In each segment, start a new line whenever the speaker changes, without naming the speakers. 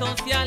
social.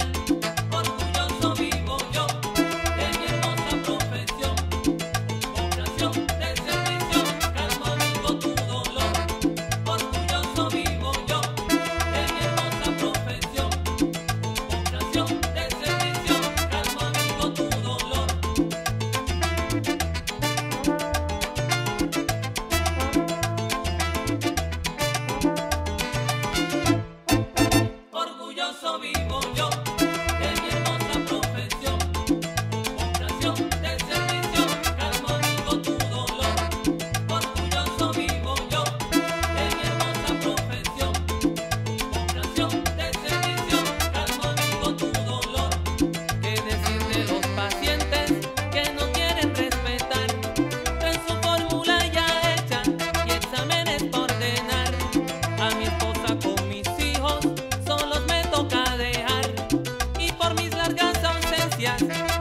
back.